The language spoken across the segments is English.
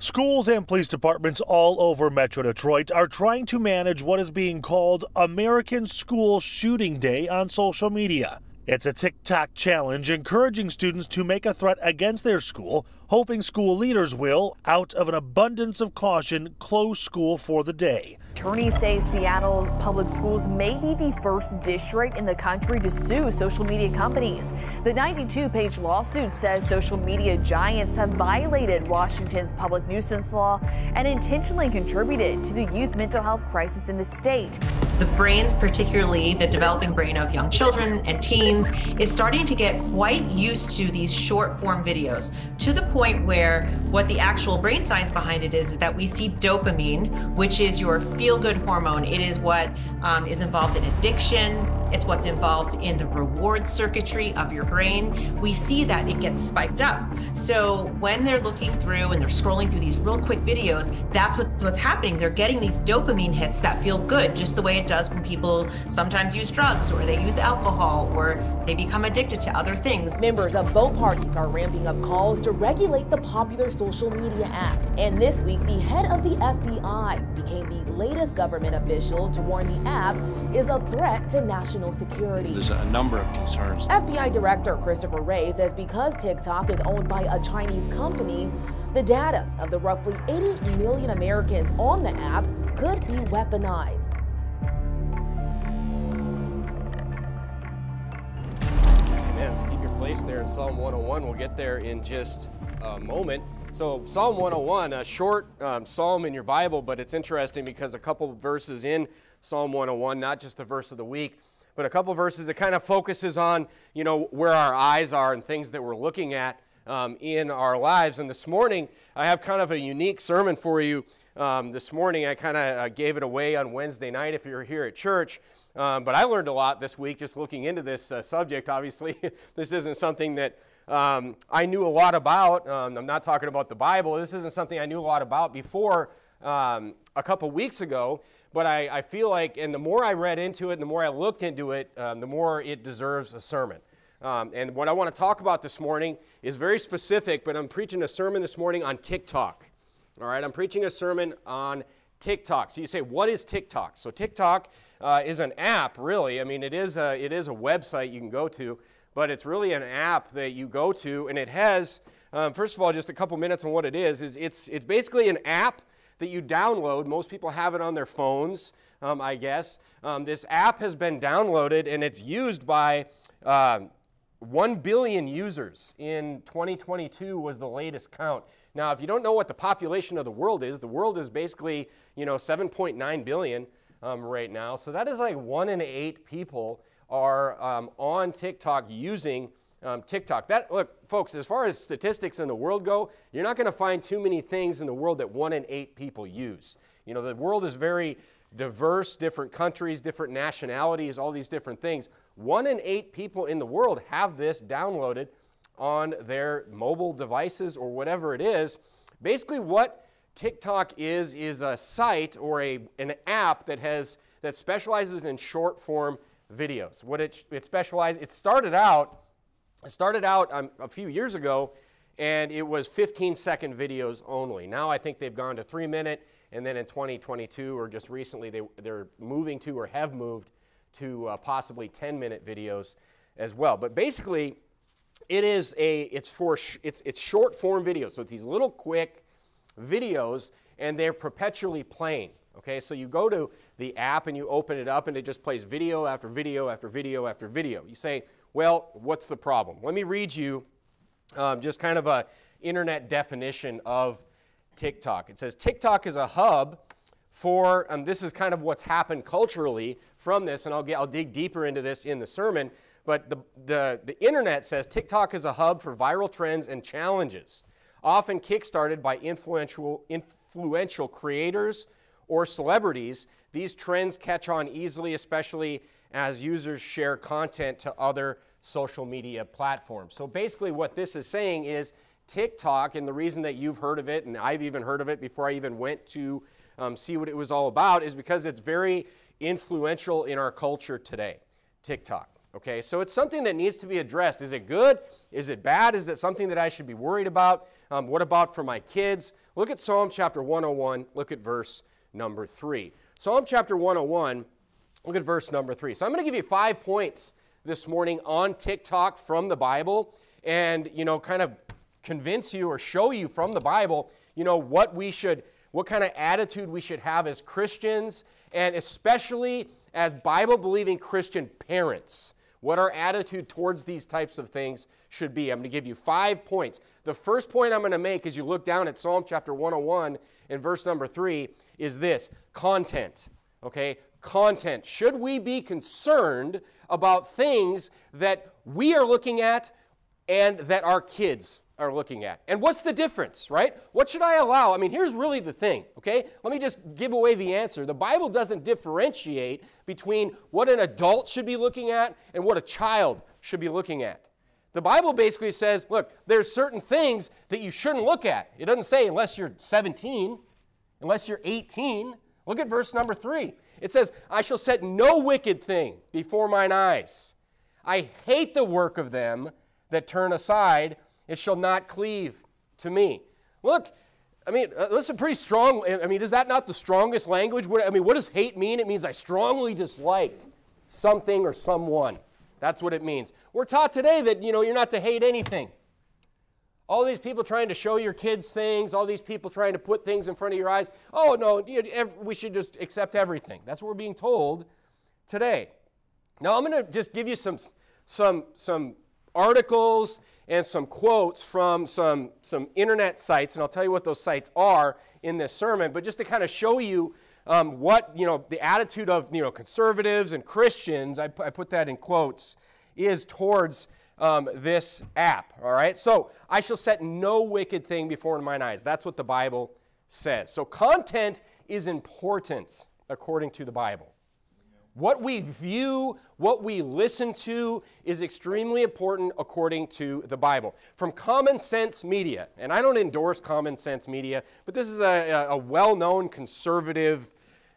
Schools and police departments all over Metro Detroit are trying to manage what is being called American School Shooting Day on social media. It's a TikTok challenge encouraging students to make a threat against their school, hoping school leaders will, out of an abundance of caution, close school for the day. Attorneys say Seattle Public Schools may be the first district in the country to sue social media companies. The 92 page lawsuit says social media giants have violated Washington's public nuisance law and intentionally contributed to the youth mental health crisis in the state. The brains, particularly the developing brain of young children and teens, is starting to get quite used to these short form videos to the point where what the actual brain science behind it is, is that we see dopamine, which is your feel good hormone. It is what um, is involved in addiction. It's what's involved in the reward circuitry of your brain. We see that it gets spiked up. So when they're looking through and they're scrolling through these real quick videos, that's what, what's happening. They're getting these dopamine hits that feel good, just the way it does when people sometimes use drugs or they use alcohol or they become addicted to other things. Members of both parties are ramping up calls to regulate the popular social media app. And this week, the head of the FBI became the latest government official to warn the app is a threat to national security. There's a number of concerns. FBI Director Christopher Wray says because TikTok is owned by a Chinese company, the data of the roughly 80 million Americans on the app could be weaponized. Amen. So keep your place there in Psalm 101. We'll get there in just a moment. So, Psalm 101, a short um, psalm in your Bible, but it's interesting because a couple verses in Psalm 101, not just the verse of the week, but a couple verses, it kind of focuses on, you know, where our eyes are and things that we're looking at um, in our lives. And this morning, I have kind of a unique sermon for you. Um, this morning, I kind of uh, gave it away on Wednesday night if you're here at church. Um, but I learned a lot this week just looking into this uh, subject. Obviously, this isn't something that um, I knew a lot about. Um, I'm not talking about the Bible. This isn't something I knew a lot about before um, a couple weeks ago. But I, I, feel like, and the more I read into it, and the more I looked into it, um, the more it deserves a sermon. Um, and what I want to talk about this morning is very specific, but I'm preaching a sermon this morning on TikTok. All right, I'm preaching a sermon on TikTok. So you say, what is TikTok? So TikTok uh, is an app, really. I mean, it is a, it is a website you can go to but it's really an app that you go to, and it has, um, first of all, just a couple minutes on what it is. is it's, it's basically an app that you download. Most people have it on their phones, um, I guess. Um, this app has been downloaded, and it's used by uh, 1 billion users in 2022 was the latest count. Now, if you don't know what the population of the world is, the world is basically, you know, 7.9 billion um, right now. So that is like one in eight people are um, on TikTok using um, TikTok. That look, folks, as far as statistics in the world go, you're not going to find too many things in the world that one in eight people use. You know, the world is very diverse, different countries, different nationalities, all these different things. One in eight people in the world have this downloaded on their mobile devices or whatever it is. Basically, what TikTok is is a site or a, an app that has that specializes in short form videos. What it, it specialized, it started out, it started out um, a few years ago, and it was 15 second videos only. Now I think they've gone to three minute, and then in 2022 or just recently they, they're moving to or have moved to uh, possibly 10 minute videos as well. But basically, it is a, it's for, sh- it's, it's short form videos. So it's these little quick videos, and they're perpetually playing. Okay, so you go to the app and you open it up and it just plays video after video after video after video. You say, well, what's the problem? Let me read you um, just kind of a internet definition of TikTok. It says TikTok is a hub for, um, this is kind of what's happened culturally from this, and I'll, get, I'll dig deeper into this in the sermon. But the, the, the internet says TikTok is a hub for viral trends and challenges, often kickstarted by influential, influential creators or celebrities, these trends catch on easily, especially as users share content to other social media platforms. So basically, what this is saying is TikTok, and the reason that you've heard of it, and I've even heard of it before I even went to um, see what it was all about, is because it's very influential in our culture today. TikTok. Okay, so it's something that needs to be addressed. Is it good? Is it bad? Is it something that I should be worried about? Um, what about for my kids? Look at Psalm chapter 101. Look at verse number 3. Psalm chapter 101, look at verse number 3. So I'm going to give you five points this morning on TikTok from the Bible and, you know, kind of convince you or show you from the Bible, you know, what we should, what kind of attitude we should have as Christians and especially as Bible believing Christian parents what our attitude towards these types of things should be. I'm going to give you five points. The first point I'm going to make as you look down at Psalm chapter 101 in verse number 3 is this content. Okay? Content. Should we be concerned about things that we are looking at and that our kids are looking at. And what's the difference, right? What should I allow? I mean, here's really the thing, okay? Let me just give away the answer. The Bible doesn't differentiate between what an adult should be looking at and what a child should be looking at. The Bible basically says, look, there's certain things that you shouldn't look at. It doesn't say unless you're 17, unless you're 18. Look at verse number 3. It says, I shall set no wicked thing before mine eyes. I hate the work of them that turn aside it shall not cleave to me. Look, I mean, uh, that's a pretty strong, I mean, is that not the strongest language? I mean, what does hate mean? It means I strongly dislike something or someone. That's what it means. We're taught today that, you know, you're not to hate anything. All these people trying to show your kids things, all these people trying to put things in front of your eyes. Oh, no, we should just accept everything. That's what we're being told today. Now, I'm going to just give you some, some, some articles and some quotes from some, some internet sites, and I'll tell you what those sites are in this sermon, but just to kind of show you um, what, you know, the attitude of, you know, conservatives and Christians, I, I put that in quotes, is towards um, this app, all right? So, I shall set no wicked thing before mine eyes. That's what the Bible says. So, content is important according to the Bible. What we view, what we listen to is extremely important according to the Bible. From Common Sense Media, and I don't endorse Common Sense Media, but this is a, a well known conservative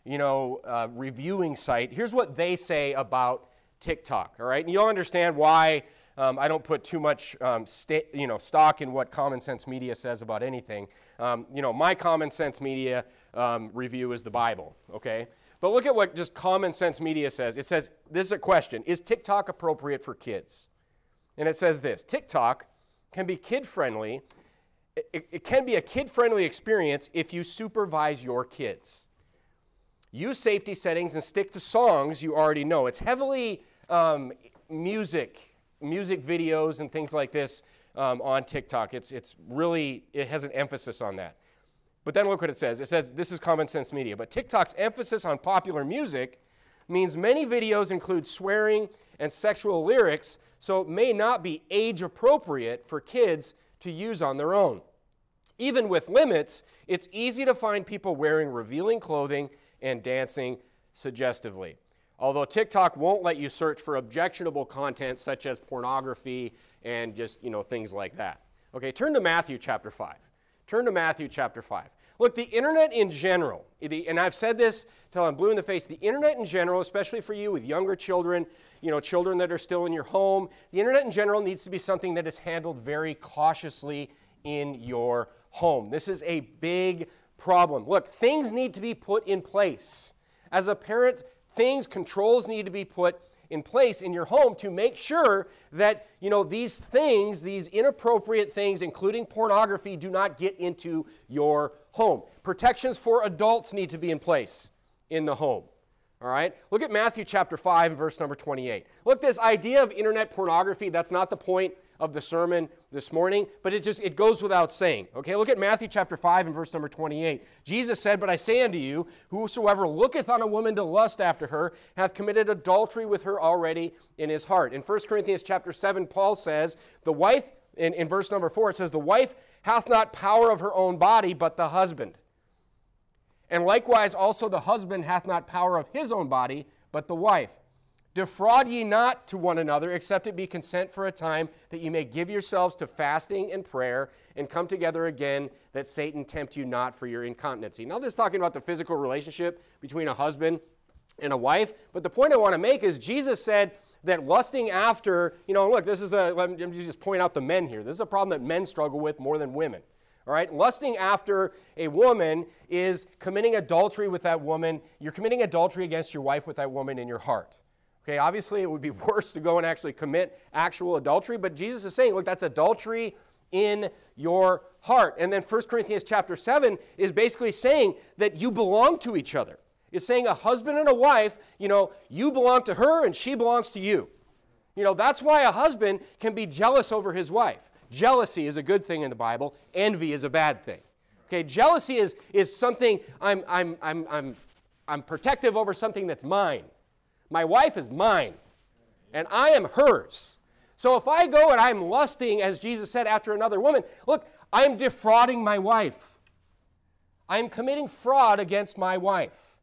you know, uh, reviewing site. Here's what they say about TikTok, all right? And you'll understand why um, I don't put too much um, you know, stock in what Common Sense Media says about anything. Um, you know, my Common Sense Media um, review is the Bible, okay? But look at what just common sense media says. It says, this is a question Is TikTok appropriate for kids? And it says this TikTok can be kid friendly. It, it can be a kid friendly experience if you supervise your kids. Use safety settings and stick to songs you already know. It's heavily um, music, music videos, and things like this um, on TikTok. It's, it's really, it has an emphasis on that. But then look what it says. It says, this is common sense media. But TikTok's emphasis on popular music means many videos include swearing and sexual lyrics, so it may not be age appropriate for kids to use on their own. Even with limits, it's easy to find people wearing revealing clothing and dancing suggestively. Although TikTok won't let you search for objectionable content such as pornography and just, you know, things like that. Okay, turn to Matthew chapter 5. Turn to Matthew chapter 5. Look, the internet in general, and I've said this till I'm blue in the face, the internet in general, especially for you with younger children, you know, children that are still in your home, the internet in general needs to be something that is handled very cautiously in your home. This is a big problem. Look, things need to be put in place. As a parent, things, controls need to be put in place in your home to make sure that you know these things these inappropriate things including pornography do not get into your home protections for adults need to be in place in the home all right look at matthew chapter 5 verse number 28 look this idea of internet pornography that's not the point of the sermon this morning, but it just it goes without saying. Okay, look at Matthew chapter 5 and verse number 28. Jesus said, But I say unto you, whosoever looketh on a woman to lust after her hath committed adultery with her already in his heart. In 1 Corinthians chapter 7, Paul says, The wife, in, in verse number 4, it says, The wife hath not power of her own body, but the husband. And likewise also the husband hath not power of his own body, but the wife. Defraud ye not to one another, except it be consent for a time, that ye may give yourselves to fasting and prayer, and come together again, that Satan tempt you not for your incontinency. Now, this is talking about the physical relationship between a husband and a wife, but the point I want to make is Jesus said that lusting after, you know, look, this is a, let me just point out the men here. This is a problem that men struggle with more than women. All right, lusting after a woman is committing adultery with that woman. You're committing adultery against your wife with that woman in your heart. Okay, obviously it would be worse to go and actually commit actual adultery, but Jesus is saying, look, that's adultery in your heart. And then 1 Corinthians chapter 7 is basically saying that you belong to each other. It's saying a husband and a wife, you know, you belong to her and she belongs to you. You know, that's why a husband can be jealous over his wife. Jealousy is a good thing in the Bible, envy is a bad thing. Okay, jealousy is, is something I'm, I'm, I'm, I'm, I'm protective over something that's mine. My wife is mine, and I am hers. So if I go and I'm lusting, as Jesus said, after another woman, look, I'm defrauding my wife. I'm committing fraud against my wife.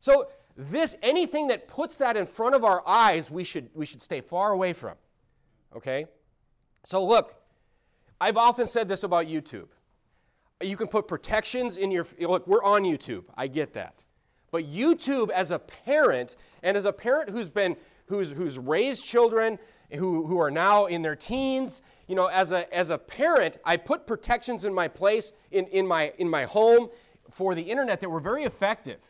So this anything that puts that in front of our eyes, we should we should stay far away from. Okay? So look, I've often said this about YouTube. You can put protections in your look, we're on YouTube. I get that. But YouTube as a parent and as a parent who's been who's who's raised children who, who are now in their teens, you know, as a as a parent, I put protections in my place in, in my in my home for the internet that were very effective.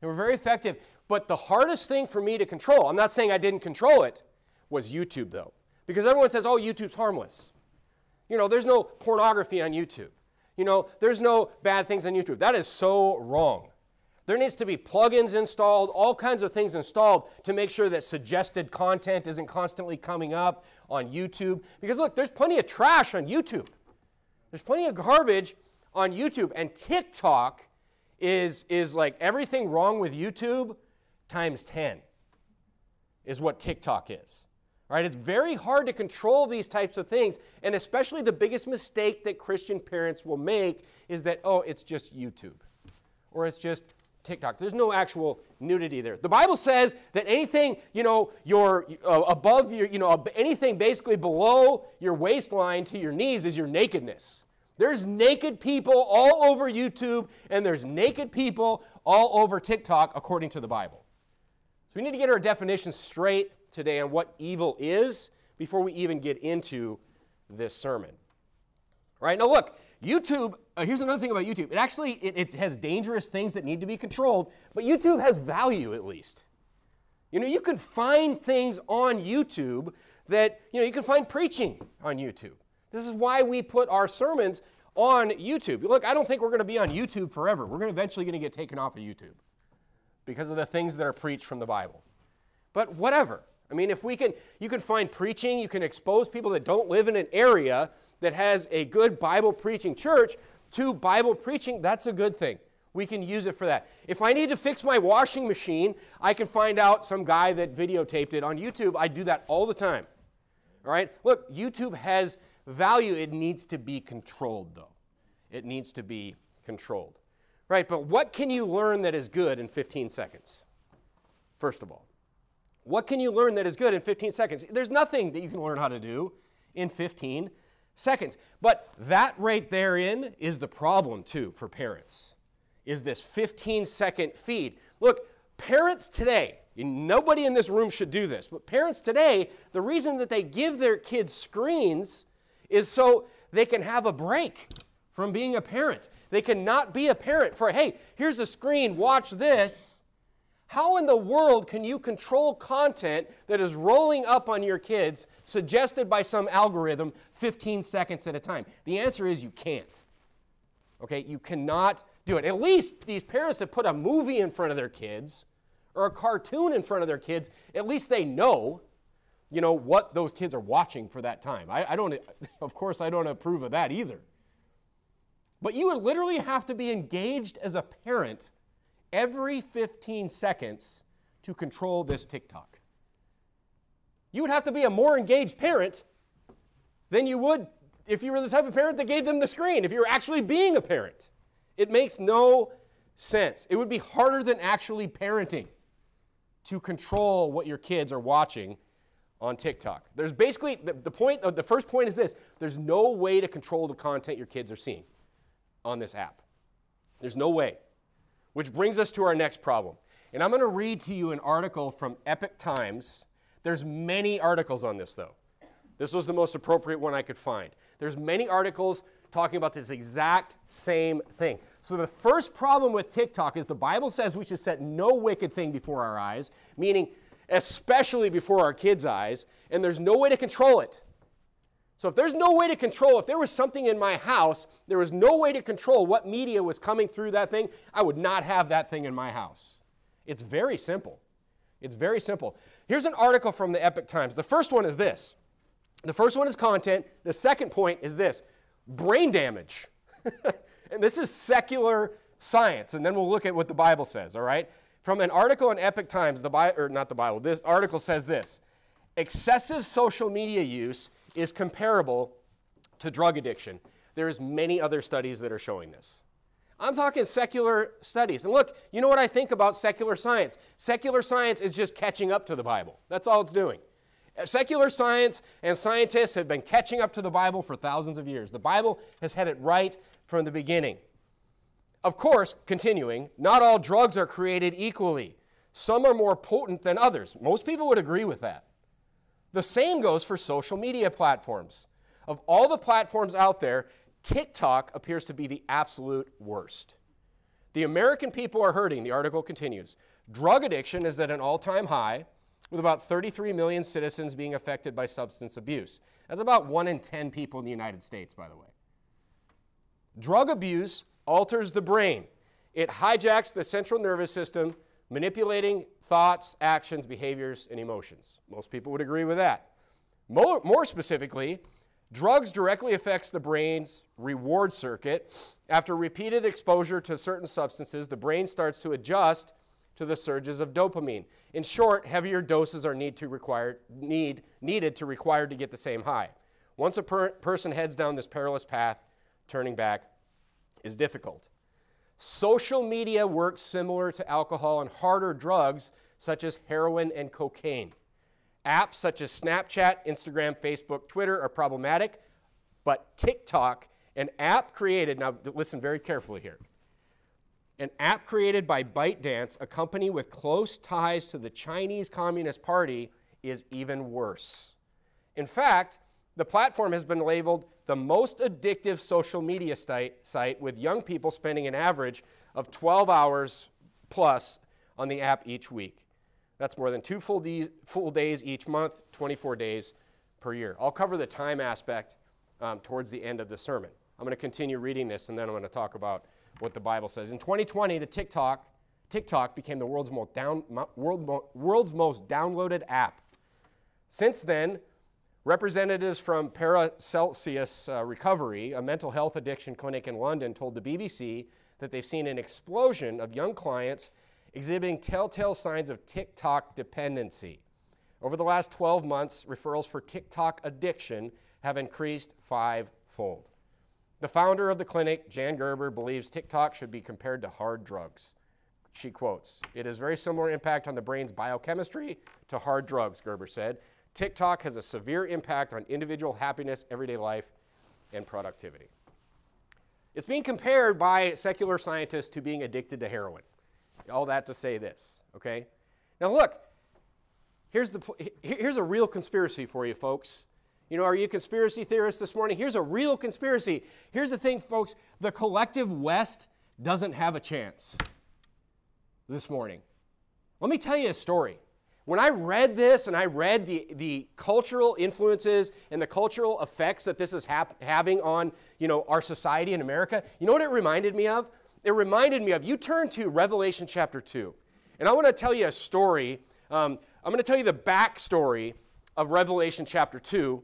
They were very effective. But the hardest thing for me to control, I'm not saying I didn't control it, was YouTube though. Because everyone says, oh, YouTube's harmless. You know, there's no pornography on YouTube. You know, there's no bad things on YouTube. That is so wrong. There needs to be plugins installed, all kinds of things installed to make sure that suggested content isn't constantly coming up on YouTube. Because look, there's plenty of trash on YouTube. There's plenty of garbage on YouTube. And TikTok is, is like everything wrong with YouTube times 10 is what TikTok is. Right? It's very hard to control these types of things, and especially the biggest mistake that Christian parents will make is that, oh, it's just YouTube, or it's just TikTok. There's no actual nudity there. The Bible says that anything, you know, your uh, above your, you know, anything basically below your waistline to your knees is your nakedness. There's naked people all over YouTube, and there's naked people all over TikTok, according to the Bible. So we need to get our definitions straight today on what evil is before we even get into this sermon. Right, now look, YouTube, uh, here's another thing about YouTube. It actually it, it has dangerous things that need to be controlled, but YouTube has value at least. You know, you can find things on YouTube that, you know, you can find preaching on YouTube. This is why we put our sermons on YouTube. Look, I don't think we're going to be on YouTube forever. We're going eventually going to get taken off of YouTube because of the things that are preached from the Bible. But whatever. I mean, if we can, you can find preaching, you can expose people that don't live in an area that has a good Bible preaching church to Bible preaching, that's a good thing. We can use it for that. If I need to fix my washing machine, I can find out some guy that videotaped it on YouTube. I do that all the time. All right? Look, YouTube has value. It needs to be controlled, though. It needs to be controlled. Right? But what can you learn that is good in 15 seconds? First of all, what can you learn that is good in 15 seconds? There's nothing that you can learn how to do in 15 seconds. But that right therein is the problem, too, for parents, is this 15 second feed. Look, parents today, nobody in this room should do this, but parents today, the reason that they give their kids screens is so they can have a break from being a parent. They cannot be a parent for, hey, here's a screen, watch this how in the world can you control content that is rolling up on your kids, suggested by some algorithm, 15 seconds at a time? The answer is you can't. Okay, you cannot do it. At least these parents that put a movie in front of their kids or a cartoon in front of their kids, at least they know, you know, what those kids are watching for that time. I, I don't, of course, I don't approve of that either. But you would literally have to be engaged as a parent every 15 seconds to control this TikTok. You would have to be a more engaged parent than you would if you were the type of parent that gave them the screen, if you were actually being a parent. It makes no sense. It would be harder than actually parenting to control what your kids are watching on TikTok. There's basically the, the point, the first point is this there's no way to control the content your kids are seeing on this app. There's no way. Which brings us to our next problem. And I'm going to read to you an article from Epoch Times. There's many articles on this though. This was the most appropriate one I could find. There's many articles talking about this exact same thing. So, the first problem with TikTok is the Bible says we should set no wicked thing before our eyes, meaning especially before our kids' eyes, and there's no way to control it. So, if there's no way to control, if there was something in my house, there was no way to control what media was coming through that thing, I would not have that thing in my house. It's very simple. It's very simple. Here's an article from the Epoch Times. The first one is this. The first one is content. The second point is this brain damage. and this is secular science. And then we'll look at what the Bible says, all right? From an article in Epoch Times, the Bible, or not the Bible, this article says this excessive social media use is comparable to drug addiction. There's many other studies that are showing this. I'm talking secular studies. And look, you know what I think about secular science? Secular science is just catching up to the Bible. That's all it's doing. Uh, secular science and scientists have been catching up to the Bible for thousands of years. The Bible has had it right from the beginning. Of course, continuing, not all drugs are created equally. Some are more potent than others. Most people would agree with that. The same goes for social media platforms. Of all the platforms out there, TikTok appears to be the absolute worst. The American people are hurting, the article continues. Drug addiction is at an all time high, with about 33 million citizens being affected by substance abuse. That's about 1 in 10 people in the United States, by the way. Drug abuse alters the brain, it hijacks the central nervous system, manipulating thoughts, actions, behaviors, and emotions. Most people would agree with that. More, more specifically, Drugs directly affects the brain's reward circuit. After repeated exposure to certain substances, the brain starts to adjust to the surges of dopamine. In short, heavier doses are need to require, need, needed to require to get the same high. Once a per- person heads down this perilous path, turning back is difficult. Social media works similar to alcohol and harder drugs such as heroin and cocaine. Apps such as Snapchat, Instagram, Facebook, Twitter are problematic, but TikTok, an app created, now listen very carefully here, an app created by ByteDance, a company with close ties to the Chinese Communist Party, is even worse. In fact, the platform has been labeled the most addictive social media site, with young people spending an average of 12 hours plus on the app each week. That's more than two full, de- full days each month, 24 days per year. I'll cover the time aspect um, towards the end of the sermon. I'm going to continue reading this and then I'm going to talk about what the Bible says. In 2020, the TikTok, TikTok became the world's most, down, world, world's most downloaded app. Since then, representatives from Paracelsus uh, Recovery, a mental health addiction clinic in London, told the BBC that they've seen an explosion of young clients exhibiting telltale signs of TikTok dependency. Over the last 12 months, referrals for TikTok addiction have increased fivefold. The founder of the clinic, Jan Gerber, believes TikTok should be compared to hard drugs. She quotes, It has very similar impact on the brain's biochemistry to hard drugs, Gerber said. TikTok has a severe impact on individual happiness, everyday life, and productivity. It's being compared by secular scientists to being addicted to heroin. All that to say this, okay? Now look, here's, the, here's a real conspiracy for you folks. You know, are you conspiracy theorists this morning? Here's a real conspiracy. Here's the thing, folks the collective West doesn't have a chance this morning. Let me tell you a story. When I read this and I read the, the cultural influences and the cultural effects that this is hap- having on, you know, our society in America, you know what it reminded me of? it reminded me of. You turn to Revelation chapter 2, and I want to tell you a story. Um, I'm going to tell you the backstory of Revelation chapter 2.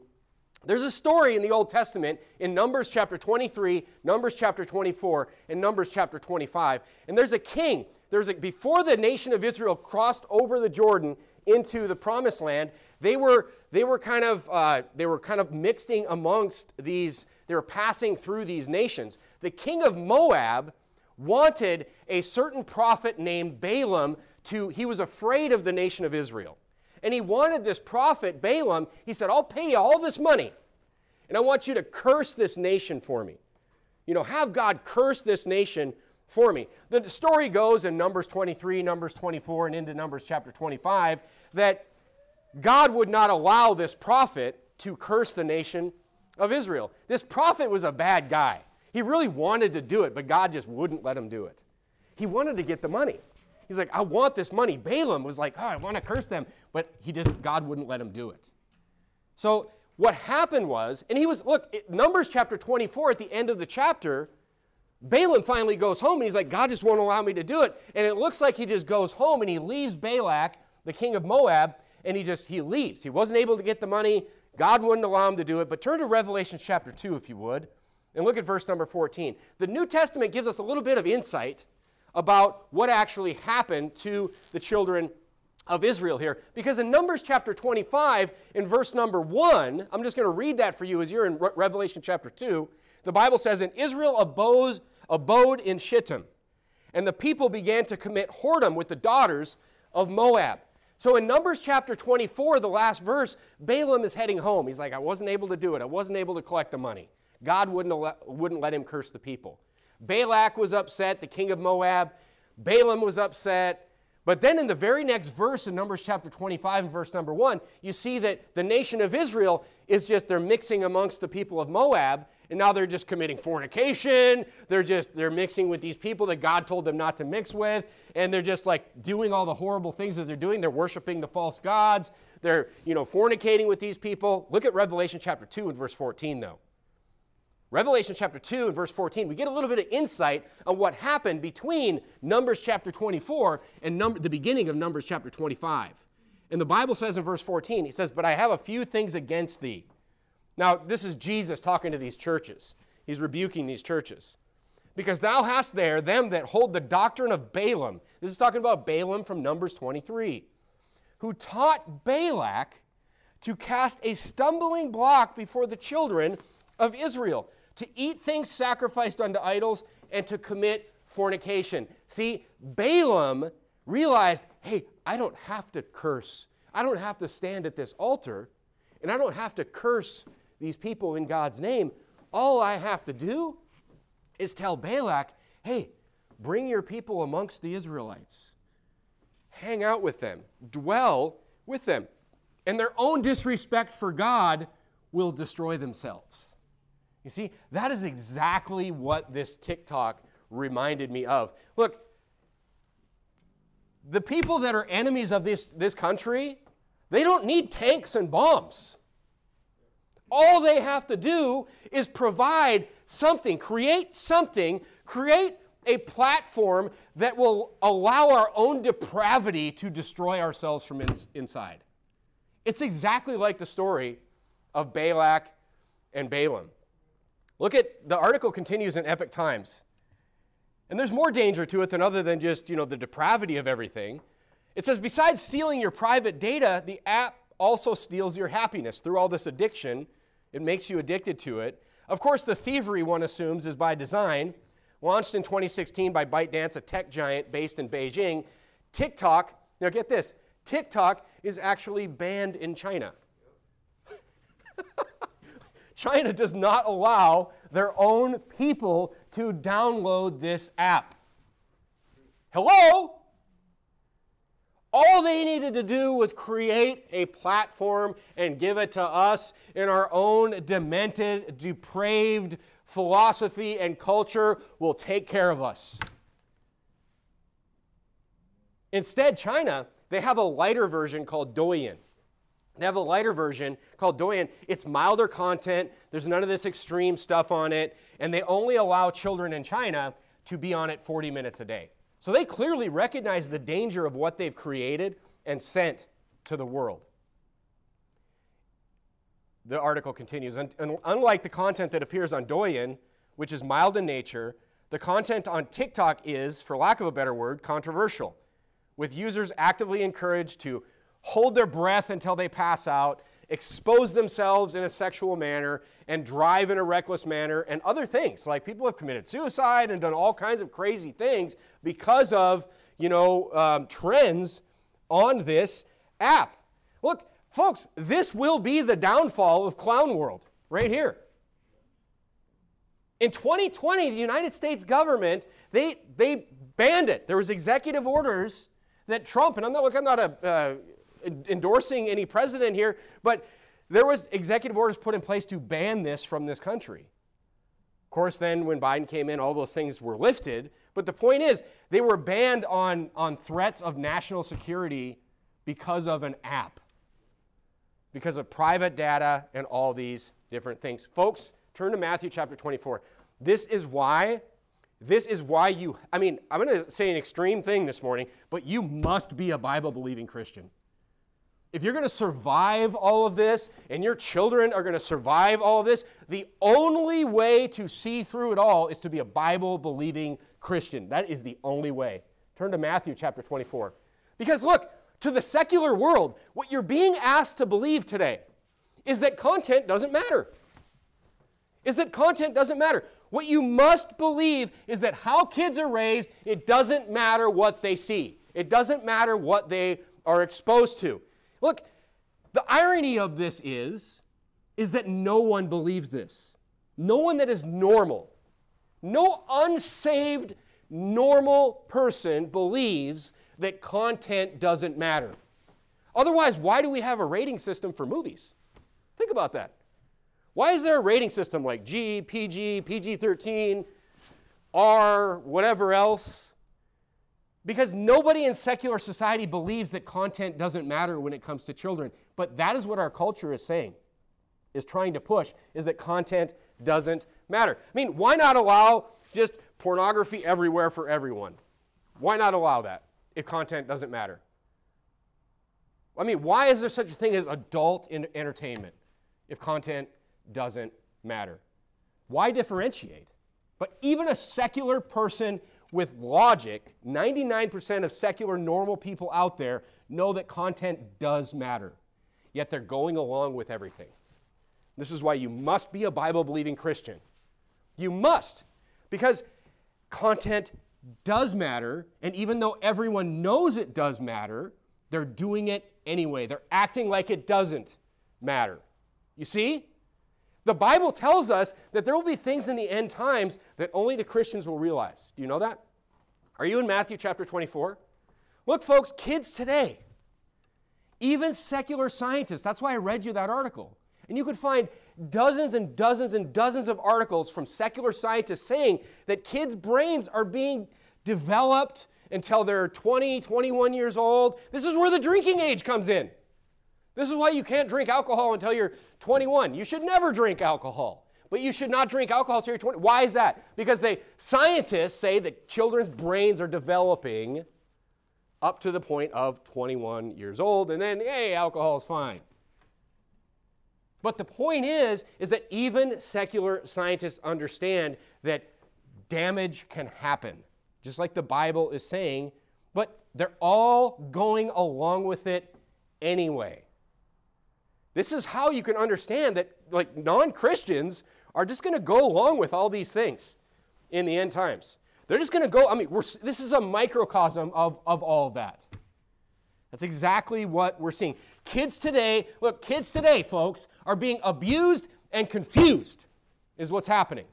There's a story in the Old Testament in Numbers chapter 23, Numbers chapter 24, and Numbers chapter 25. And there's a king. There's a, before the nation of Israel crossed over the Jordan into the promised land, they were, they were, kind, of, uh, they were kind of mixing amongst these, they were passing through these nations. The king of Moab wanted a certain prophet named Balaam to, he was afraid of the nation of Israel. And he wanted this prophet, Balaam, he said, I'll pay you all this money, and I want you to curse this nation for me. You know, have God curse this nation for me. The story goes in Numbers 23, Numbers 24, and into Numbers chapter 25 that God would not allow this prophet to curse the nation of Israel. This prophet was a bad guy. He really wanted to do it, but God just wouldn't let him do it. He wanted to get the money. He's like, I want this money. Balaam was like, oh, I want to curse them, but he just, God wouldn't let him do it. So what happened was, and he was, look, Numbers chapter 24, at the end of the chapter, Balaam finally goes home and he's like, God just won't allow me to do it. And it looks like he just goes home and he leaves Balak, the king of Moab, and he just, he leaves. He wasn't able to get the money. God wouldn't allow him to do it. But turn to Revelation chapter 2, if you would, and look at verse number 14. The New Testament gives us a little bit of insight about what actually happened to the children of Israel here. Because in Numbers chapter 25, in verse number 1, I'm just going to read that for you as you're in Re- Revelation chapter 2. The Bible says, And Israel abode, abode in Shittim, and the people began to commit whoredom with the daughters of Moab. So in Numbers chapter 24, the last verse, Balaam is heading home. He's like, I wasn't able to do it. I wasn't able to collect the money. God wouldn't, wouldn't let him curse the people. Balak was upset, the king of Moab. Balaam was upset. But then in the very next verse in Numbers chapter 25 and verse number 1, you see that the nation of Israel is just, they're mixing amongst the people of Moab, and now they're just committing fornication. They're just, they're mixing with these people that God told them not to mix with, and they're just like doing all the horrible things that they're doing. They're worshiping the false gods. They're, you know, fornicating with these people. Look at Revelation chapter 2 and verse 14, though. Revelation chapter 2 and verse 14, we get a little bit of insight on what happened between Numbers chapter 24 and number, the beginning of Numbers chapter 25. And the Bible says in verse 14, it says, But I have a few things against thee. Now, this is Jesus talking to these churches. He's rebuking these churches. Because thou hast there them that hold the doctrine of Balaam. This is talking about Balaam from Numbers 23, who taught Balak to cast a stumbling block before the children of Israel to eat things sacrificed unto idols, and to commit fornication. See, Balaam realized hey, I don't have to curse. I don't have to stand at this altar, and I don't have to curse these people in God's name. All I have to do is tell Balak, hey, bring your people amongst the Israelites. Hang out with them, dwell with them. And their own disrespect for God will destroy themselves. You see, that is exactly what this TikTok reminded me of. Look, the people that are enemies of this, this country, they don't need tanks and bombs. All they have to do is provide something, create something, create a platform that will allow our own depravity to destroy ourselves from in, inside. It's exactly like the story of Balak and Balaam. Look at the article continues in Epoch Times. And there's more danger to it than other than just, you know, the depravity of everything. It says besides stealing your private data, the app also steals your happiness through all this addiction. It makes you addicted to it. Of course, the thievery one assumes is by design. Launched in 2016 by ByteDance, a tech giant based in Beijing, TikTok, now get this, TikTok is actually banned in China. China does not allow their own people to download this app. Hello? All they needed to do was create a platform and give it to us in our own demented, depraved philosophy and culture will take care of us. Instead, China, they have a lighter version called Douyin. They have a lighter version called Douyin. It's milder content. There's none of this extreme stuff on it. And they only allow children in China to be on it 40 minutes a day. So they clearly recognize the danger of what they've created and sent to the world. The article continues. And unlike the content that appears on Douyin, which is mild in nature, the content on TikTok is, for lack of a better word, controversial, with users actively encouraged to hold their breath until they pass out, expose themselves in a sexual manner, and drive in a reckless manner, and other things. Like people have committed suicide and done all kinds of crazy things because of, you know, um, trends on this app. Look, folks, this will be the downfall of Clown World right here. In 2020, the United States government, they, they banned it. There was executive orders that Trump, and I'm not, look, I'm not a, uh, endorsing any president here, but there was executive orders put in place to ban this from this country. Of course, then when Biden came in, all those things were lifted. But the point is, they were banned on, on threats of national security because of an app, because of private data and all these different things. Folks, turn to Matthew chapter 24. This is why, this is why you, I mean, I'm going to say an extreme thing this morning, but you must be a Bible believing Christian if you're going to survive all of this and your children are going to survive all of this, the only way to see through it all is to be a Bible believing Christian. That is the only way. Turn to Matthew chapter 24. Because look, to the secular world, what you're being asked to believe today is that content doesn't matter. Is that content doesn't matter. What you must believe is that how kids are raised, it doesn't matter what they see. It doesn't matter what they are exposed to. Look, the irony of this is, is that no one believes this. No one that is normal, no unsaved, normal person believes that content doesn't matter. Otherwise, why do we have a rating system for movies? Think about that. Why is there a rating system like G, PG, PG 13, R, whatever else? Because nobody in secular society believes that content doesn't matter when it comes to children. But that is what our culture is saying, is trying to push, is that content doesn't matter. I mean, why not allow just pornography everywhere for everyone? Why not allow that if content doesn't matter? I mean, why is there such a thing as adult entertainment if content doesn't matter? Why differentiate? But even a secular person with logic, 99% of secular normal people out there know that content does matter. Yet they're going along with everything. This is why you must be a Bible believing Christian. You must, because content does matter, and even though everyone knows it does matter, they're doing it anyway. They're acting like it doesn't matter. You see? The Bible tells us that there will be things in the end times that only the Christians will realize. Do you know that? Are you in Matthew chapter 24? Look, folks, kids today, even secular scientists, that's why I read you that article. And you could find dozens and dozens and dozens of articles from secular scientists saying that kids' brains are being developed until they're 20, 21 years old. This is where the drinking age comes in. This is why you can't drink alcohol until you're 21. You should never drink alcohol. But you should not drink alcohol until you're 20. Why is that? Because they scientists say that children's brains are developing up to the point of 21 years old, and then, hey, alcohol is fine. But the point is, is that even secular scientists understand that damage can happen, just like the Bible is saying, but they're all going along with it anyway. This is how you can understand that like non-Christians are just going to go along with all these things in the end times. They're just going to go, I mean, this is a microcosm of, of all that. That's exactly what we're seeing. Kids today, look, kids today, folks, are being abused and confused, is what's happening.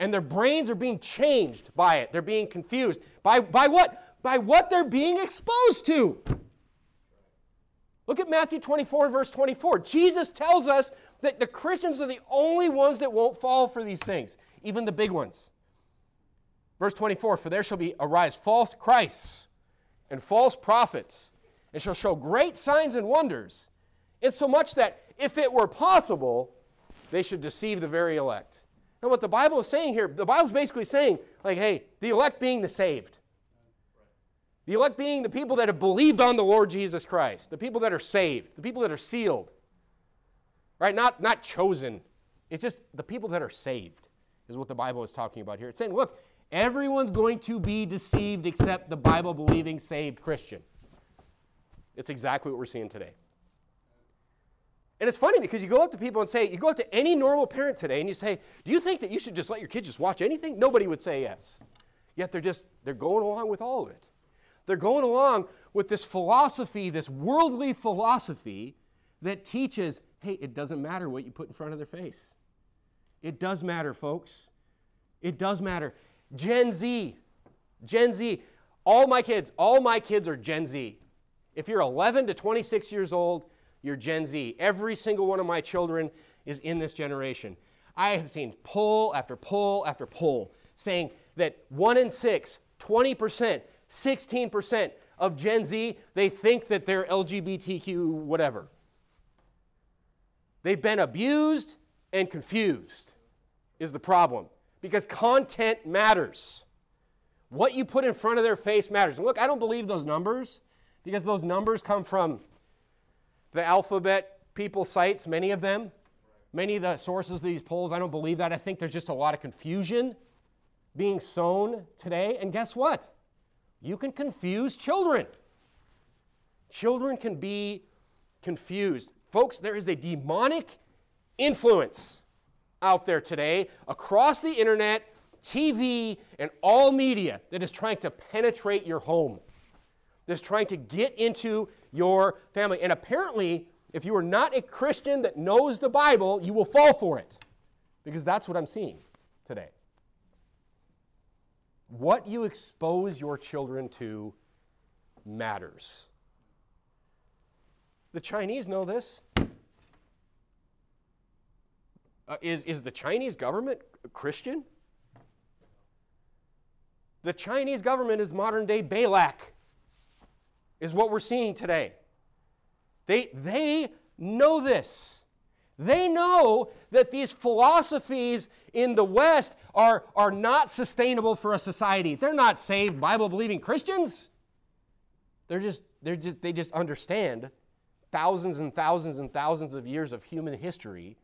And their brains are being changed by it. They're being confused. By, by what? By what they're being exposed to. Look at Matthew 24, verse 24. Jesus tells us that the Christians are the only ones that won't fall for these things, even the big ones. Verse 24 For there shall be arise false Christs and false prophets, and shall show great signs and wonders, insomuch that if it were possible, they should deceive the very elect. Now, what the Bible is saying here, the Bible's basically saying, like, hey, the elect being the saved. The elect being the people that have believed on the Lord Jesus Christ, the people that are saved, the people that are sealed. Right? Not, not chosen. It's just the people that are saved, is what the Bible is talking about here. It's saying, look, everyone's going to be deceived except the Bible believing, saved Christian. It's exactly what we're seeing today. And it's funny because you go up to people and say, you go up to any normal parent today and you say, Do you think that you should just let your kids just watch anything? Nobody would say yes. Yet they're just, they're going along with all of it. They're going along with this philosophy, this worldly philosophy that teaches hey, it doesn't matter what you put in front of their face. It does matter, folks. It does matter. Gen Z, Gen Z, all my kids, all my kids are Gen Z. If you're 11 to 26 years old, you're Gen Z. Every single one of my children is in this generation. I have seen poll after poll after poll saying that one in six, 20%, 16% of Gen Z, they think that they're LGBTQ whatever. They've been abused and confused, is the problem. Because content matters. What you put in front of their face matters. And look, I don't believe those numbers because those numbers come from the alphabet people sites, many of them. Many of the sources of these polls, I don't believe that. I think there's just a lot of confusion being sown today. And guess what? You can confuse children. Children can be confused. Folks, there is a demonic influence out there today across the internet, TV, and all media that is trying to penetrate your home, that's trying to get into your family. And apparently, if you are not a Christian that knows the Bible, you will fall for it because that's what I'm seeing today. What you expose your children to matters. The Chinese know this. Uh, is, is the Chinese government Christian? The Chinese government is modern day Balak, is what we're seeing today. They, they know this. They know that these philosophies in the West are, are not sustainable for a society. They're not saved Bible believing Christians. They're just, they're just, they just understand thousands and thousands and thousands of years of human history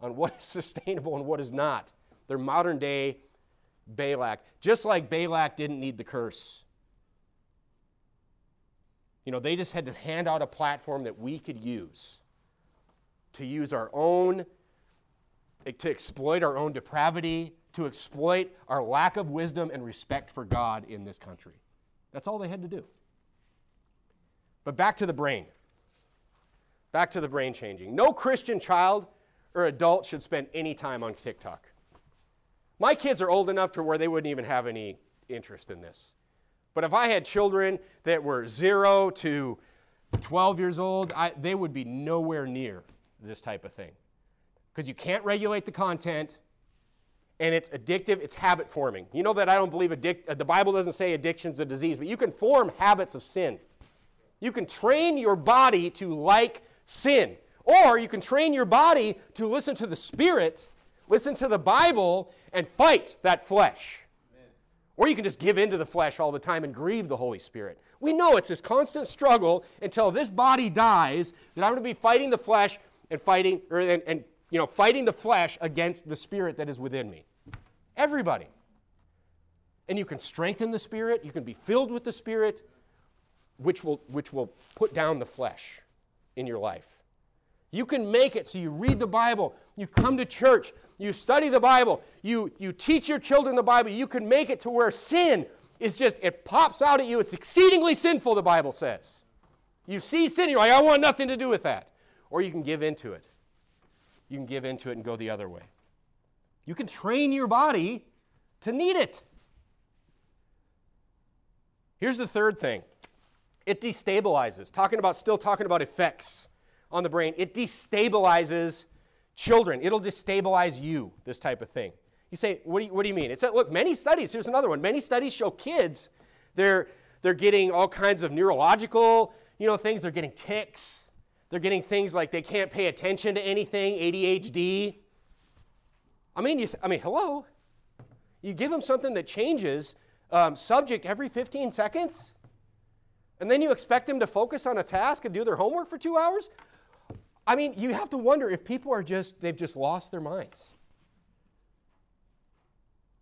on what is sustainable and what is not. They're modern day Balak. Just like Balak didn't need the curse. You know, they just had to hand out a platform that we could use to use our own, to exploit our own depravity, to exploit our lack of wisdom and respect for God in this country. That's all they had to do. But back to the brain. Back to the brain changing. No Christian child or adult should spend any time on TikTok. My kids are old enough to where they wouldn't even have any interest in this. But if I had children that were zero to 12 years old, I, they would be nowhere near this type of thing. Because you can't regulate the content, and it's addictive, it's habit forming. You know that I don't believe addic- uh, the Bible doesn't say addiction's a disease, but you can form habits of sin. You can train your body to like sin. Or you can train your body to listen to the Spirit, listen to the Bible, and fight that flesh. Amen. Or you can just give in to the flesh all the time and grieve the Holy Spirit. We know it's this constant struggle until this body dies that I'm going to be fighting the flesh and fighting, or, and, and you know, fighting the flesh against the spirit that is within me. Everybody. And you can strengthen the spirit, you can be filled with the spirit, which will, which will put down the flesh in your life. You can make it so you read the Bible, you come to church, you study the Bible, you, you teach your children the Bible. You can make it to where sin is just, it pops out at you. It's exceedingly sinful, the Bible says. You see sin, you're like, I want nothing to do with that or you can give into it. You can give into it and go the other way. You can train your body to need it. Here's the third thing it destabilizes. Talking about, still talking about effects on the brain, it destabilizes children. It'll destabilize you, this type of thing. You say, what do you, what do you mean? It's that, look, many studies, here's another one. Many studies show kids, they're, they're getting all kinds of neurological, you know, things. They're getting tics. They're getting things like they can't pay attention to anything, ADHD. I mean, th- I mean, hello. You give them something that changes um, subject every 15 seconds, and then you expect them to focus on a task and do their homework for two hours? I mean, you have to wonder if people are just, they've just lost their minds.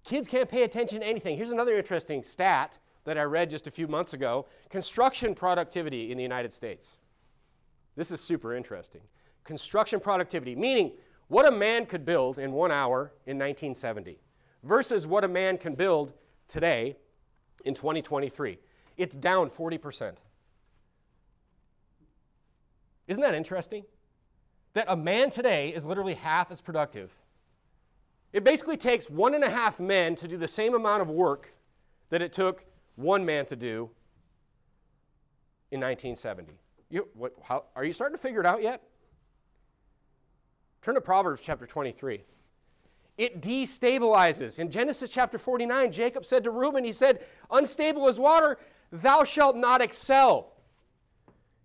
Kids can't pay attention to anything. Here's another interesting stat that I read just a few months ago construction productivity in the United States. This is super interesting. Construction productivity, meaning what a man could build in one hour in 1970 versus what a man can build today in 2023. It's down 40%. Isn't that interesting? That a man today is literally half as productive. It basically takes one and a half men to do the same amount of work that it took one man to do in 1970. You, what, how, are you starting to figure it out yet? Turn to Proverbs chapter 23. It destabilizes. In Genesis chapter 49, Jacob said to Reuben, He said, Unstable as water, thou shalt not excel.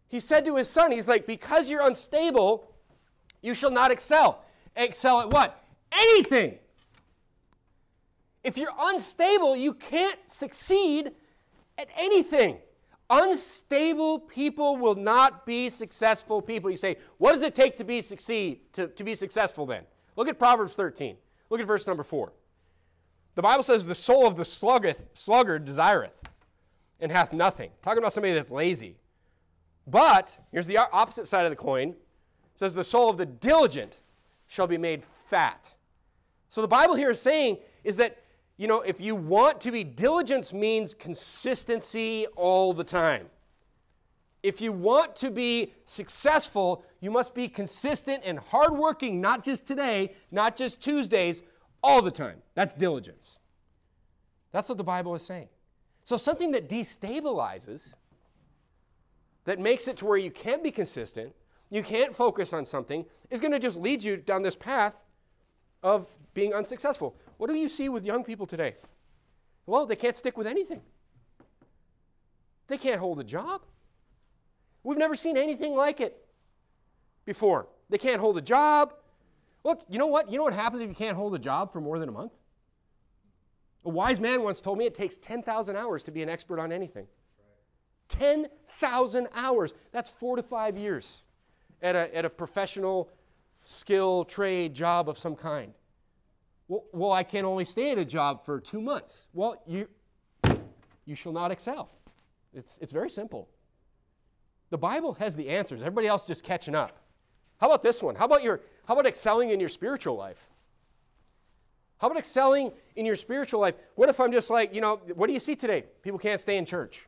He said to his son, He's like, Because you're unstable, you shall not excel. Excel at what? Anything. If you're unstable, you can't succeed at anything. Unstable people will not be successful people. You say, what does it take to be succeed to, to be successful then? Look at Proverbs 13. Look at verse number 4. The Bible says, The soul of the sluggeth, sluggard desireth and hath nothing. Talking about somebody that's lazy. But, here's the opposite side of the coin. Says, The soul of the diligent shall be made fat. So the Bible here is saying is that you know, if you want to be, diligence means consistency all the time. If you want to be successful, you must be consistent and hardworking, not just today, not just Tuesdays, all the time. That's diligence. That's what the Bible is saying. So, something that destabilizes, that makes it to where you can't be consistent, you can't focus on something, is going to just lead you down this path of being unsuccessful. What do you see with young people today? Well, they can't stick with anything. They can't hold a job. We've never seen anything like it before. They can't hold a job. Look, you know what? You know what happens if you can't hold a job for more than a month? A wise man once told me it takes 10,000 hours to be an expert on anything. 10,000 hours. That's four to five years at a, at a professional skill, trade, job of some kind. Well, well, I can only stay at a job for two months. Well, you, you shall not excel. It's, it's very simple. The Bible has the answers. Everybody else just catching up. How about this one? How about, your, how about excelling in your spiritual life? How about excelling in your spiritual life? What if I'm just like, you know, what do you see today? People can't stay in church.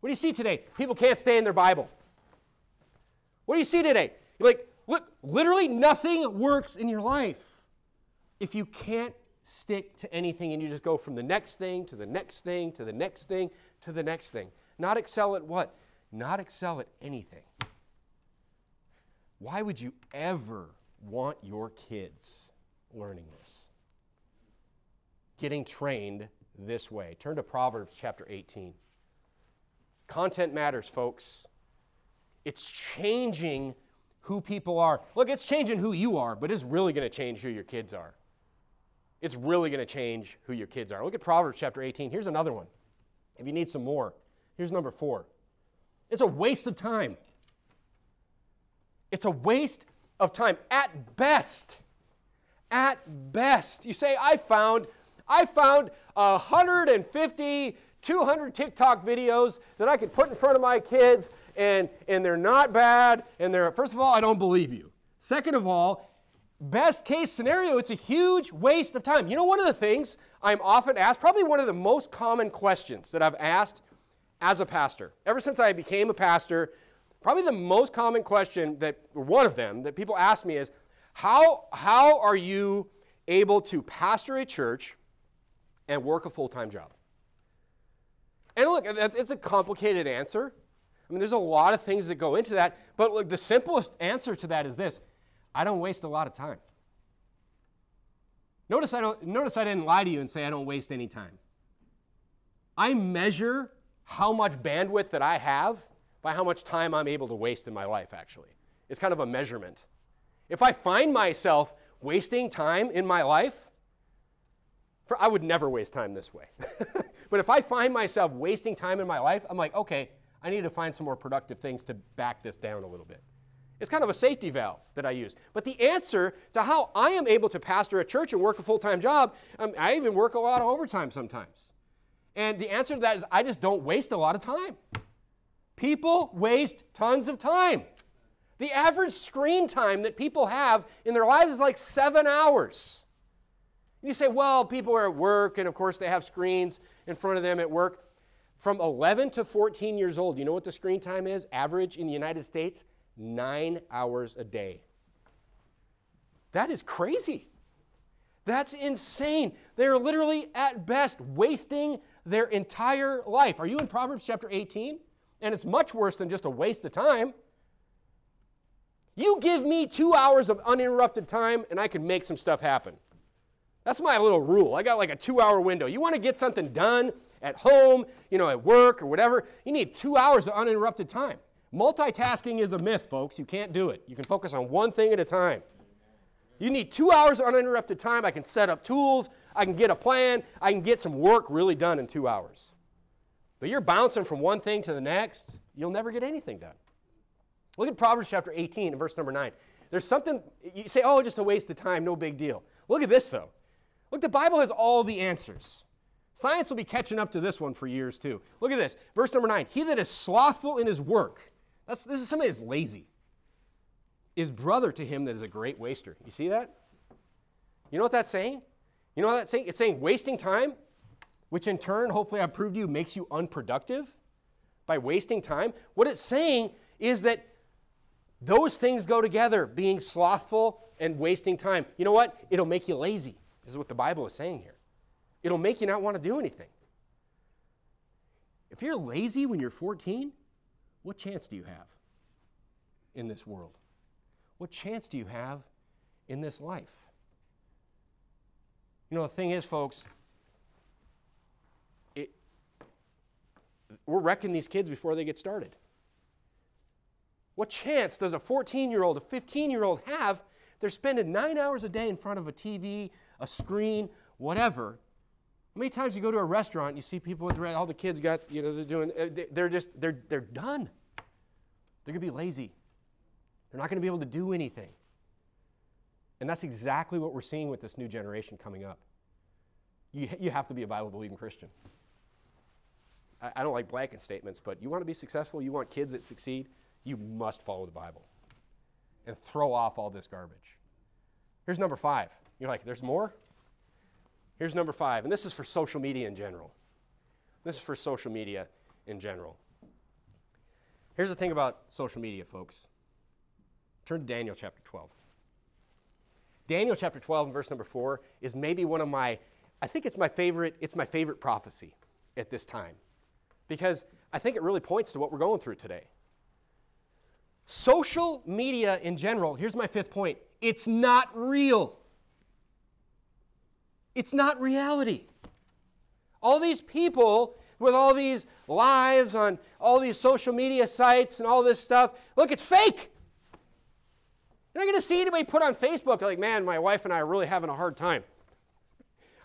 What do you see today? People can't stay in their Bible. What do you see today? Like, look, literally nothing works in your life if you can't stick to anything and you just go from the next thing to the next thing to the next thing to the next thing. Not excel at what? Not excel at anything. Why would you ever want your kids learning this? Getting trained this way. Turn to Proverbs chapter 18. Content matters, folks. It's changing who people are. Look, it's changing who you are, but it's really going to change who your kids are it's really going to change who your kids are. Look at Proverbs chapter 18. Here's another one. If you need some more, here's number four. It's a waste of time. It's a waste of time at best. At best. You say, I found, I found 150, 200 TikTok videos that I could put in front of my kids, and, and they're not bad. And they're, first of all, I don't believe you. Second of all, best case scenario, it's a huge waste of time. You know, one of the things I'm often asked, probably one of the most common questions that I've asked as a pastor, ever since I became a pastor, probably the most common question that, one of them that people ask me is, how, how are you able to pastor a church and work a full time job? And look, it's a complicated answer. I mean, there's a lot of things that go into that, but the simplest answer to that is this I don't waste a lot of time. Notice I, don't, notice I didn't lie to you and say I don't waste any time. I measure how much bandwidth that I have by how much time I'm able to waste in my life, actually. It's kind of a measurement. If I find myself wasting time in my life, for, I would never waste time this way. but if I find myself wasting time in my life, I'm like, okay, I need to find some more productive things to back this down a little bit. It's kind of a safety valve that I use. But the answer to how I am able to pastor a church and work a full time job, um, I even work a lot of overtime sometimes. And the answer to that is I just don't waste a lot of time. People waste tons of time. The average screen time that people have in their lives is like seven hours. You say, well, people are at work, and of course they have screens in front of them at work. From 11 to 14 years old, you know what the screen time is, average in the United States? nine hours a day. That is crazy. That's insane. They're literally, at best, wasting their entire life. Are you in Proverbs chapter 18? And it's much worse than just a waste of time. You give me two hours of uninterrupted time, and I can make some stuff happen. That's my little rule. I got like a two hour window. You want to get something done at home, you know, at work or whatever, you need two hours of uninterrupted time. Multitasking is a myth, folks. You can't do it. You can focus on one thing at a time. You need two hours of uninterrupted time. I can set up tools, I can get a plan, I can get some work really done in two hours. But you're bouncing from one thing to the next, you'll never get anything done. Look at Proverbs chapter 18 and verse number 9. There's something, you say, oh, just a waste of time, no big deal. Look at this, though. Look, the Bible has all the answers. Science will be catching up to this one for years, too. Look at this. Verse number 9. He that is slothful in his work, that's, this is somebody that's lazy is brother to him that is a great waster. You see that? You know what that's saying? You know what that's saying? It's saying wasting time, which in turn, hopefully I've proved to you, makes you unproductive by wasting time. What it's saying is that those things go together, being slothful and wasting time. You know what? It'll make you lazy, is what the Bible is saying here. It'll make you not want to do anything. If you're lazy when you're 14, what chance do you have in this world? What chance do you have in this life? You know, the thing is, folks, it, we're wrecking these kids before they get started. What chance does a 14 year old, a 15 year old have they're spending nine hours a day in front of a TV, a screen, whatever? How many times you go to a restaurant and you see people with all the kids got, you know, they're doing, uh, they're just, they're, they're done. They're going to be lazy. They're not going to be able to do anything. And that's exactly what we're seeing with this new generation coming up. You, you have to be a Bible believing Christian. I, I don't like blanket statements, but you want to be successful, you want kids that succeed, you must follow the Bible and throw off all this garbage. Here's number five. You're like, there's more? Here's number five, and this is for social media in general. This is for social media in general. Here's the thing about social media, folks Turn to Daniel chapter 12. Daniel chapter 12 and verse number 4 is maybe one of my, I think it's my favorite, it's my favorite prophecy at this time. Because I think it really points to what we're going through today. Social media in general, here's my fifth point it's not real. It's not reality. All these people with all these lives on all these social media sites and all this stuff, look, it's fake. You're not going to see anybody put on Facebook like, man, my wife and I are really having a hard time.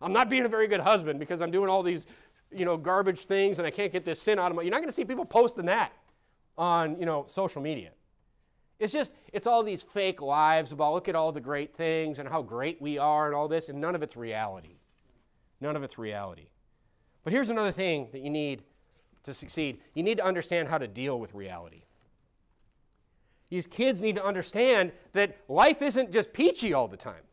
I'm not being a very good husband because I'm doing all these, you know, garbage things and I can't get this sin out of my. You're not going to see people posting that on, you know, social media. It's just, it's all these fake lives about look at all the great things and how great we are and all this, and none of it's reality. None of it's reality. But here's another thing that you need to succeed you need to understand how to deal with reality. These kids need to understand that life isn't just peachy all the time.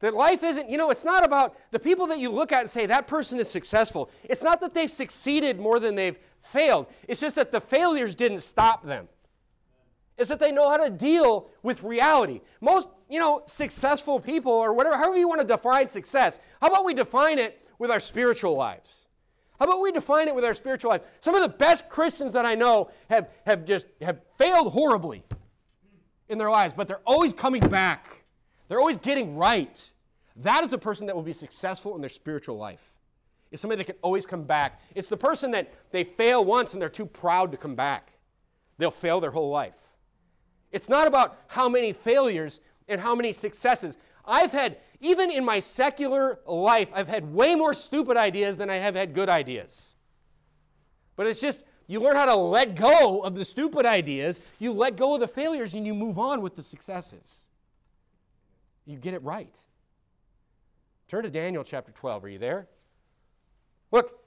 That life isn't, you know, it's not about the people that you look at and say, that person is successful. It's not that they've succeeded more than they've failed. It's just that the failures didn't stop them. It's that they know how to deal with reality. Most, you know, successful people or whatever, however you want to define success, how about we define it with our spiritual lives? How about we define it with our spiritual life? Some of the best Christians that I know have, have just have failed horribly in their lives, but they're always coming back. They're always getting right. That is a person that will be successful in their spiritual life. It's somebody that can always come back. It's the person that they fail once and they're too proud to come back. They'll fail their whole life. It's not about how many failures and how many successes. I've had, even in my secular life, I've had way more stupid ideas than I have had good ideas. But it's just, you learn how to let go of the stupid ideas, you let go of the failures, and you move on with the successes. You get it right. Turn to Daniel chapter 12. Are you there? Look,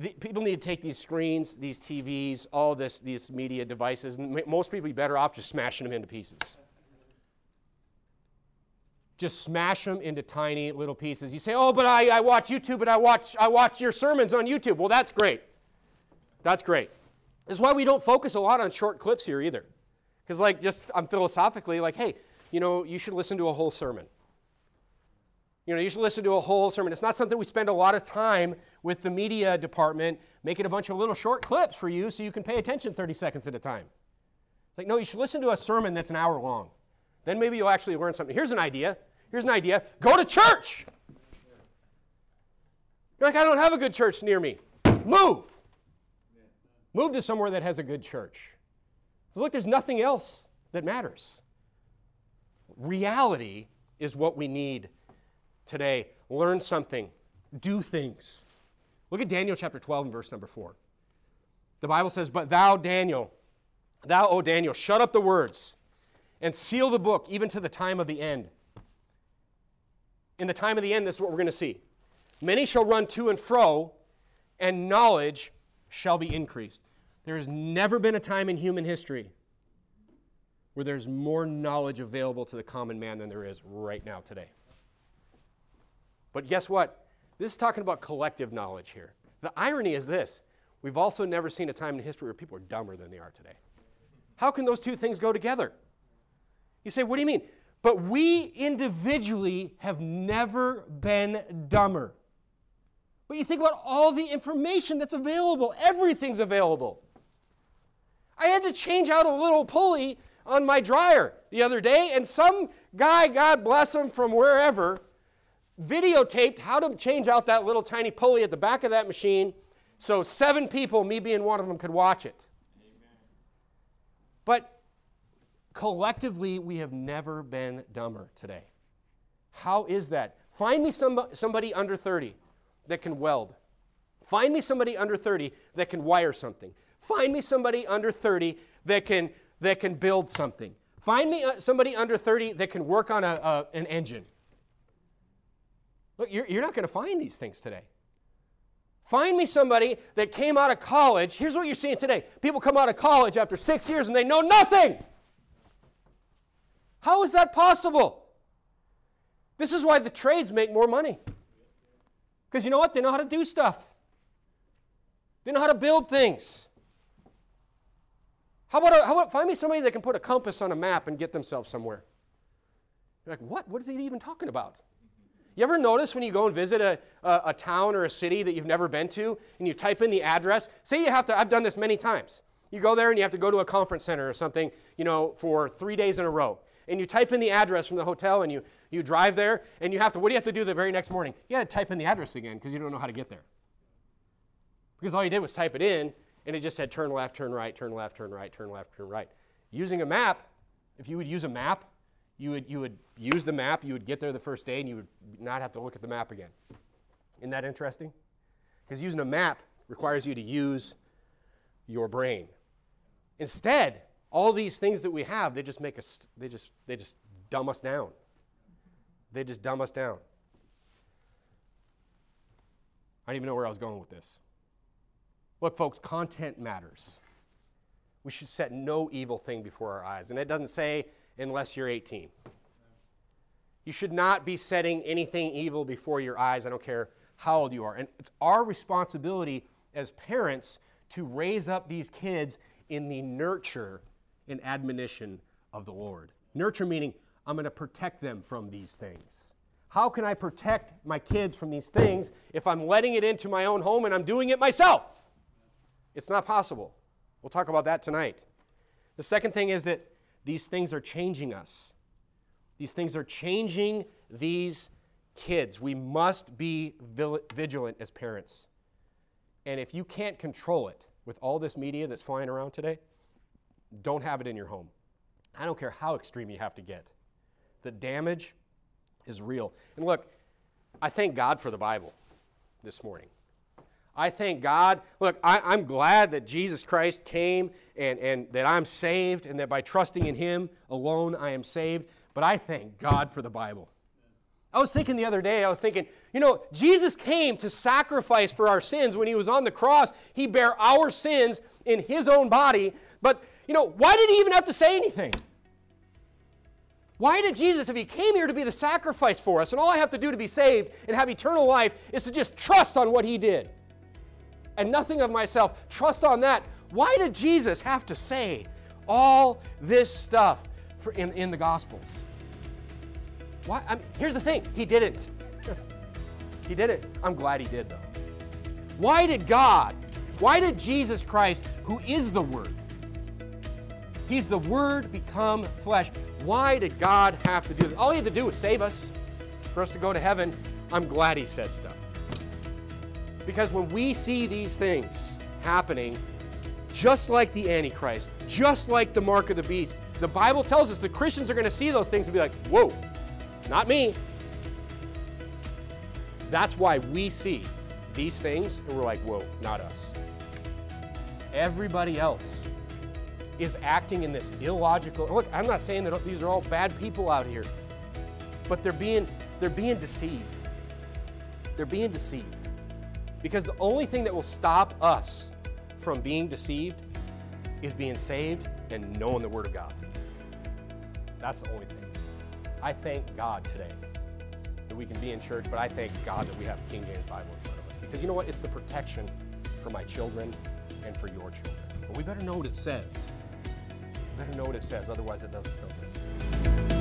the, people need to take these screens, these TVs, all this, these media devices, and most people be better off just smashing them into pieces just smash them into tiny little pieces. You say, oh, but I, I watch YouTube, but I watch, I watch your sermons on YouTube. Well, that's great. That's great. That's why we don't focus a lot on short clips here either. Because, like, just I'm philosophically like, hey, you know, you should listen to a whole sermon. You know, you should listen to a whole sermon. It's not something we spend a lot of time with the media department making a bunch of little short clips for you so you can pay attention 30 seconds at a time. It's like, no, you should listen to a sermon that's an hour long. Then maybe you'll actually learn something. Here's an idea. Here's an idea. Go to church. You're like, I don't have a good church near me. Move. Move to somewhere that has a good church. Because look, there's nothing else that matters. Reality is what we need today. Learn something, do things. Look at Daniel chapter 12 and verse number 4. The Bible says, But thou, Daniel, thou, O Daniel, shut up the words and seal the book even to the time of the end. In the time of the end, this is what we're going to see. Many shall run to and fro, and knowledge shall be increased. There has never been a time in human history where there's more knowledge available to the common man than there is right now today. But guess what? This is talking about collective knowledge here. The irony is this we've also never seen a time in history where people are dumber than they are today. How can those two things go together? You say, what do you mean? But we individually have never been dumber. But you think about all the information that's available, everything's available. I had to change out a little pulley on my dryer the other day, and some guy, God bless him from wherever, videotaped how to change out that little tiny pulley at the back of that machine so seven people, me being one of them, could watch it. But collectively, we have never been dumber today. How is that? Find me some, somebody under 30 that can weld. Find me somebody under 30 that can wire something. Find me somebody under 30 that can, that can build something. Find me uh, somebody under 30 that can work on a, a an engine. Look, you're, you're not going to find these things today. Find me somebody that came out of college. Here's what you're seeing today people come out of college after six years and they know nothing. How is that possible? This is why the trades make more money. Because you know what? They know how to do stuff, they know how to build things. How about, a, how about find me somebody that can put a compass on a map and get themselves somewhere? You're like, what? What is he even talking about? You ever notice when you go and visit a, a, a, town or a city that you've never been to and you type in the address? Say you have to, I've done this many times. You go there and you have to go to a conference center or something, you know, for three days in a row. And you type in the address from the hotel and you, you drive there and you have to, what do you have to do the very next morning? You got to type in the address again because you don't know how to get there. Because all you did was type it in and it just said turn left, turn right, turn left, turn right, turn left, turn right. Using a map, if you would use a map, you would, you would use the map, you would get there the first day, and you would not have to look at the map again. Isn't that interesting? Because using a map requires you to use your brain. Instead, all these things that we have, they just make us, they just, they just dumb us down. They just dumb us down. I don't even know where I was going with this. Look, folks, content matters. We should set no evil thing before our eyes. And it doesn't say unless you're 18. You should not be setting anything evil before your eyes. I don't care how old you are. And it's our responsibility as parents to raise up these kids in the nurture and admonition of the Lord. Nurture meaning I'm going to protect them from these things. How can I protect my kids from these things if I'm letting it into my own home and I'm doing it myself? It's not possible. We'll talk about that tonight. The second thing is that these things are changing us. These things are changing these kids. We must be vigilant as parents. And if you can't control it with all this media that's flying around today, don't have it in your home. I don't care how extreme you have to get. The damage is real. And look, I thank God for the Bible this morning. I thank God. Look, I, am glad that Jesus Christ came and, and that I'm saved and that by trusting in Him alone I am saved. But I thank God for the Bible. I was thinking the other day, I was thinking, you know, Jesus came to sacrifice for our sins. When He was on the cross, He bare our sins in His own body. But, you know, why did He even have to say anything? Why did Jesus, if He came here to be the sacrifice for us, and all I have to do to be saved and have eternal life is to just trust on what He did? And nothing of myself. Trust on that. Why did Jesus have to say all this stuff in, in the Gospels? Why? I mean, here's the thing He didn't. he did it. I'm glad he did, though. Why did God, why did Jesus Christ, who is the Word, He's the Word become flesh. Why did God have to do this? All He had to do was save us for us to go to heaven. I'm glad He said stuff. Because when we see these things happening, just like the Antichrist, just like the mark of the beast, the Bible tells us the Christians are going to see those things and be like, whoa, not me. That's why we see these things and we're like, whoa, not us. Everybody else is acting in this illogical. Look, I'm not saying that these are all bad people out here, but they're being they're being deceived. They're being deceived. Because the only thing that will stop us from being deceived is being saved and knowing the Word of God. That's the only thing. I thank God today that we can be in church, but I thank God that we have King James Bible in front of us. Because you know what? It's the protection for my children and for your children. But we better know what it says. We better know what it says, otherwise it doesn't no good.